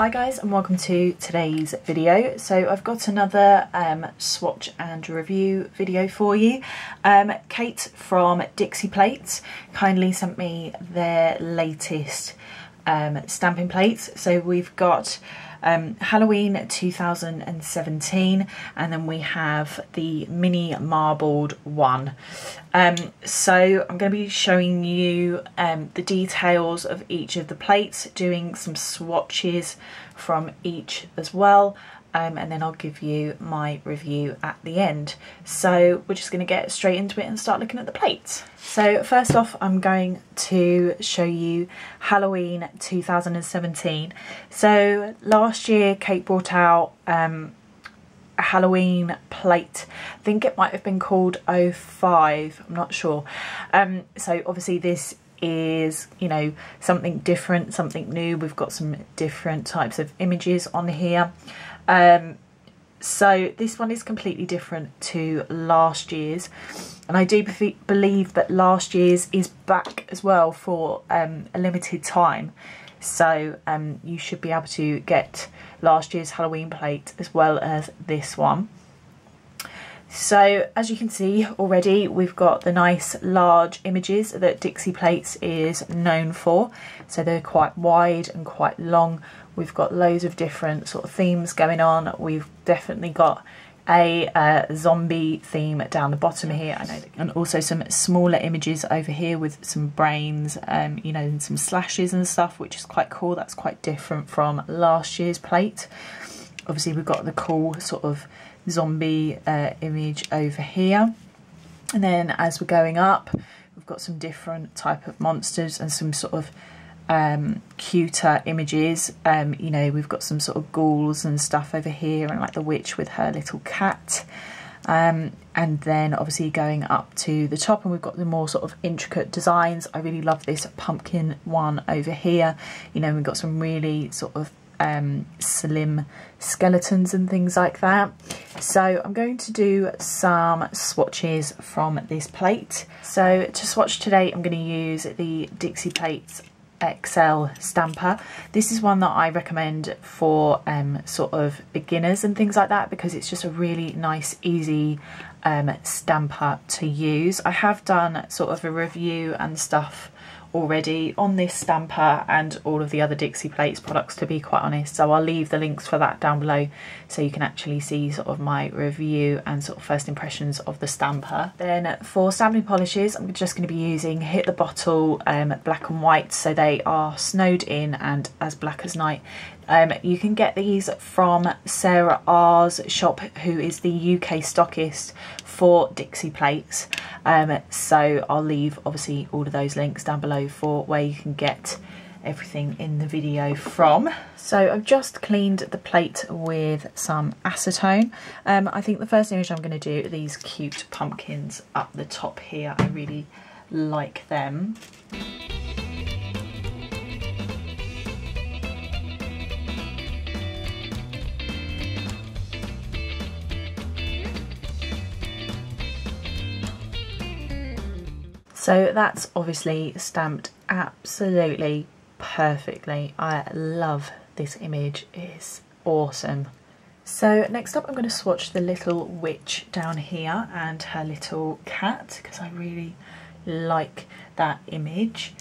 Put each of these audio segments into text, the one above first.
Hi guys and welcome to today's video. So I've got another um, swatch and review video for you. Um, Kate from Dixie Plates kindly sent me their latest um, stamping plates. So we've got um, Halloween 2017 and then we have the mini marbled one. Um, so I'm going to be showing you um, the details of each of the plates, doing some swatches from each as well um, and then I'll give you my review at the end. So we're just going to get straight into it and start looking at the plates. So first off I'm going to show you Halloween 2017. So last year Kate brought out um, a Halloween plate. I think it might have been called 05, I'm not sure. Um, so obviously this is you know something different something new we've got some different types of images on here um, so this one is completely different to last year's and I do believe that last year's is back as well for um, a limited time so um, you should be able to get last year's Halloween plate as well as this one. So as you can see already we've got the nice large images that Dixie Plates is known for. So they're quite wide and quite long We've got loads of different sort of themes going on. We've definitely got a uh, zombie theme down the bottom here. I know and also some smaller images over here with some brains um, you know and some slashes and stuff which is quite cool. That's quite different from last year's plate. Obviously we've got the cool sort of zombie uh, image over here. And then as we're going up we've got some different type of monsters and some sort of um, cuter images. Um, you know, we've got some sort of ghouls and stuff over here and like the witch with her little cat. Um, and then obviously going up to the top and we've got the more sort of intricate designs. I really love this pumpkin one over here. You know, we've got some really sort of um, slim skeletons and things like that. So I'm going to do some swatches from this plate. So to swatch today, I'm going to use the Dixie Plates XL stamper. This is one that I recommend for um, sort of beginners and things like that because it's just a really nice, easy um, stamper to use. I have done sort of a review and stuff already on this stamper and all of the other Dixie Plates products to be quite honest. So I'll leave the links for that down below so you can actually see sort of my review and sort of first impressions of the stamper. Then for stamping polishes I'm just going to be using Hit the Bottle um, black and white. So they are snowed in and as black as night um, you can get these from Sarah R's shop, who is the UK stockist for Dixie plates. Um, so I'll leave obviously all of those links down below for where you can get everything in the video from. So I've just cleaned the plate with some acetone. Um, I think the first image I'm going to do are these cute pumpkins up the top here. I really like them. So that's obviously stamped absolutely perfectly. I love this image, it's awesome. So next up I'm going to swatch the little witch down here and her little cat because I really like that image.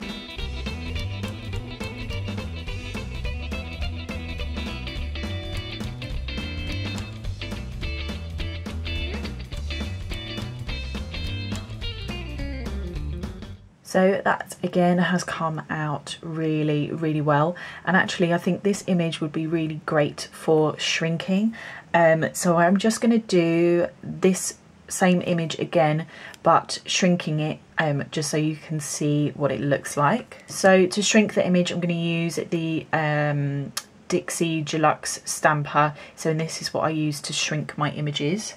So that again has come out really, really well. And actually I think this image would be really great for shrinking. Um, so I'm just going to do this same image again, but shrinking it um, just so you can see what it looks like. So to shrink the image, I'm going to use the um, Dixie Deluxe Stamper. So this is what I use to shrink my images.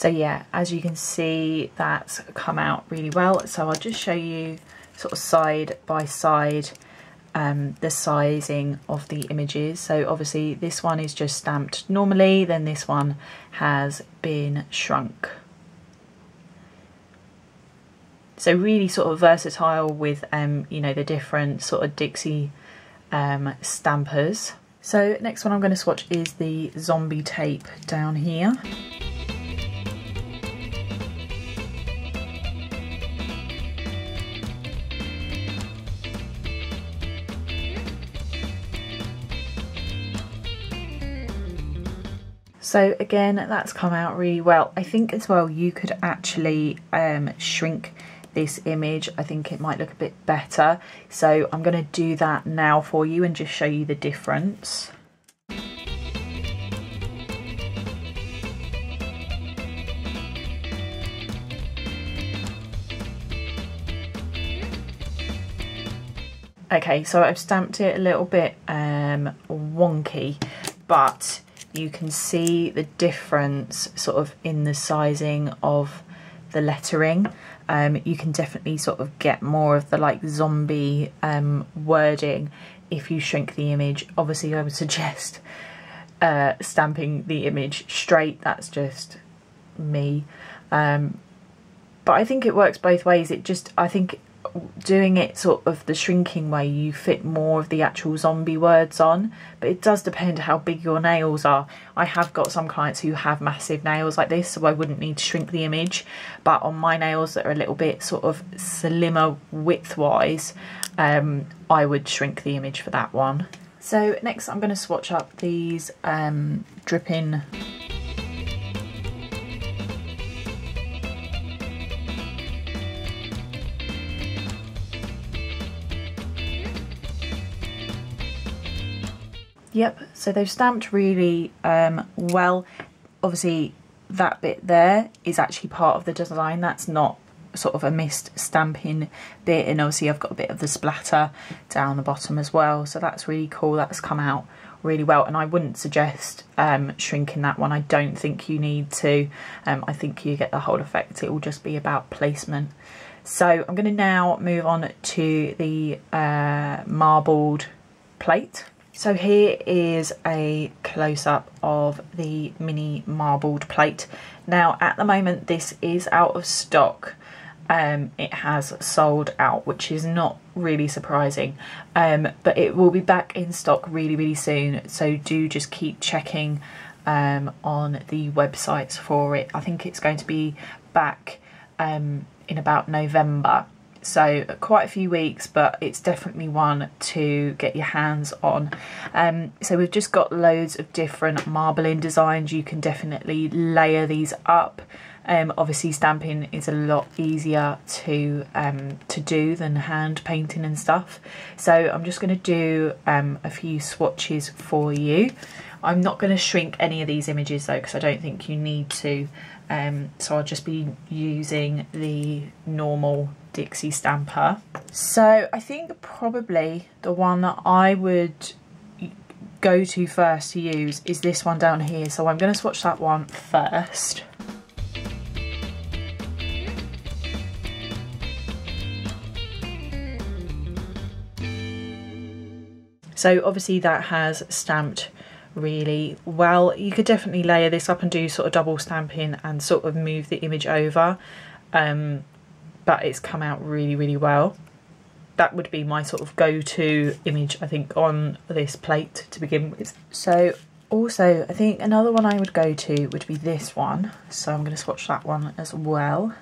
So yeah, as you can see, that's come out really well. So I'll just show you sort of side by side um, the sizing of the images. So obviously this one is just stamped normally, then this one has been shrunk. So really sort of versatile with, um, you know, the different sort of Dixie um, stampers. So next one I'm going to swatch is the zombie tape down here. So again, that's come out really well. I think as well you could actually um, shrink this image. I think it might look a bit better. So I'm going to do that now for you and just show you the difference. Okay, so I've stamped it a little bit um, wonky, but you can see the difference sort of in the sizing of the lettering. Um, you can definitely sort of get more of the like zombie um, wording if you shrink the image. Obviously I would suggest uh, stamping the image straight, that's just me. Um, but I think it works both ways. It just, I think doing it sort of the shrinking way you fit more of the actual zombie words on but it does depend how big your nails are. I have got some clients who have massive nails like this so I wouldn't need to shrink the image but on my nails that are a little bit sort of slimmer width wise um, I would shrink the image for that one. So next I'm going to swatch up these um, dripping Yep, so they've stamped really um, well. Obviously, that bit there is actually part of the design. That's not sort of a missed stamping bit. And obviously I've got a bit of the splatter down the bottom as well. So that's really cool. That's come out really well. And I wouldn't suggest um, shrinking that one. I don't think you need to. Um, I think you get the whole effect. It will just be about placement. So I'm going to now move on to the uh, marbled plate. So here is a close-up of the mini marbled plate. Now at the moment this is out of stock. Um, it has sold out, which is not really surprising. Um, but it will be back in stock really, really soon. So do just keep checking um, on the websites for it. I think it's going to be back um, in about November so quite a few weeks but it's definitely one to get your hands on. Um, so we've just got loads of different marbling designs. You can definitely layer these up. Um, obviously stamping is a lot easier to um, to do than hand painting and stuff. So I'm just going to do um, a few swatches for you I'm not going to shrink any of these images though because I don't think you need to um, so I'll just be using the normal Dixie stamper. So I think probably the one that I would go to first to use is this one down here. So I'm going to swatch that one first. So obviously that has stamped really well. You could definitely layer this up and do sort of double stamping and sort of move the image over. Um, but it's come out really, really well. That would be my sort of go-to image, I think, on this plate to begin with. So also, I think another one I would go to would be this one. So I'm going to swatch that one as well.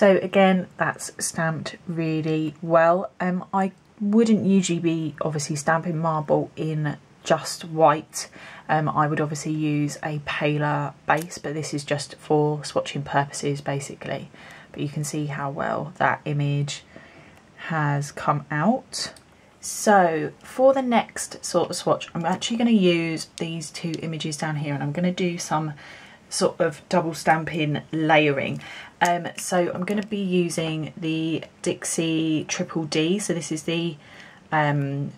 So again, that's stamped really well. Um, I wouldn't usually be obviously stamping marble in just white. Um, I would obviously use a paler base, but this is just for swatching purposes basically. But you can see how well that image has come out. So for the next sort of swatch, I'm actually going to use these two images down here and I'm going to do some sort of double stamping layering. Um, so I'm going to be using the Dixie Triple D. So this is the um,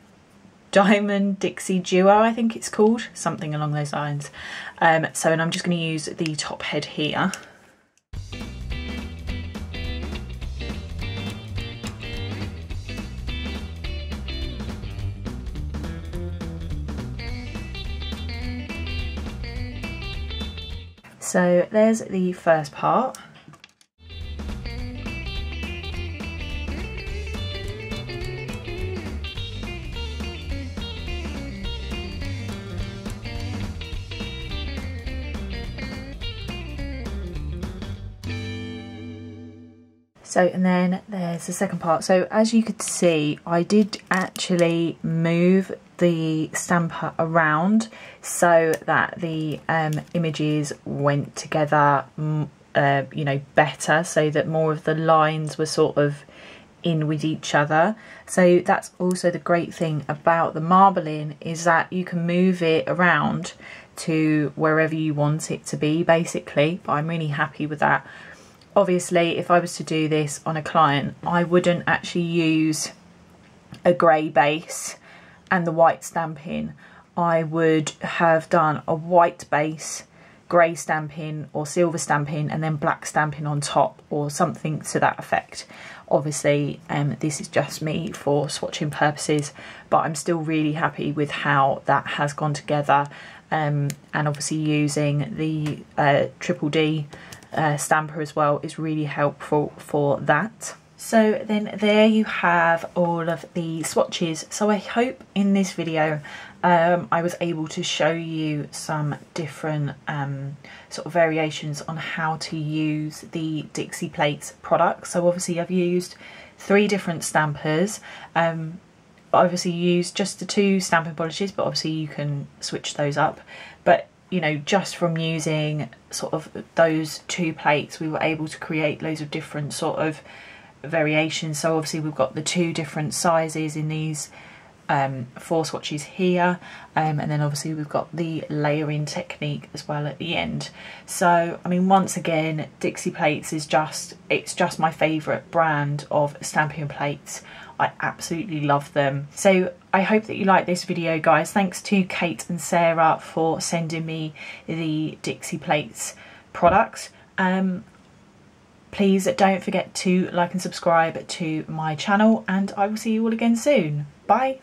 Diamond Dixie Duo, I think it's called, something along those lines. Um, so, and I'm just going to use the top head here. So there's the first part. So, and then there's the second part. So as you could see, I did actually move the stamper around so that the um, images went together, uh, you know, better, so that more of the lines were sort of in with each other. So that's also the great thing about the marbling is that you can move it around to wherever you want it to be basically. But I'm really happy with that obviously if I was to do this on a client I wouldn't actually use a grey base and the white stamping. I would have done a white base grey stamping or silver stamping and then black stamping on top or something to that effect. Obviously um, this is just me for swatching purposes but I'm still really happy with how that has gone together um, and obviously using the uh, triple D uh, stamper as well is really helpful for that. So then there you have all of the swatches. So I hope in this video um, I was able to show you some different um, sort of variations on how to use the Dixie Plates products. So obviously I've used three different stampers. Um, obviously use just the two stamping polishes, but obviously you can switch those up. But you know, just from using sort of those two plates, we were able to create loads of different sort of variations. So obviously we've got the two different sizes in these um, four swatches here um, and then obviously we've got the layering technique as well at the end. So I mean once again Dixie Plates is just it's just my favourite brand of stamping plates. I absolutely love them. So I hope that you like this video guys. Thanks to Kate and Sarah for sending me the Dixie Plates products. Um, please don't forget to like and subscribe to my channel and I will see you all again soon. Bye